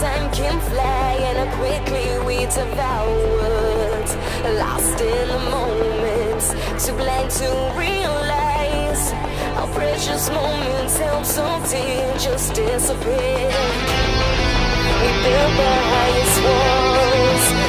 time came flying up quickly, we devoured. Lost in the moment, too blind to realize our precious moments help something just disappear. We built the highest walls.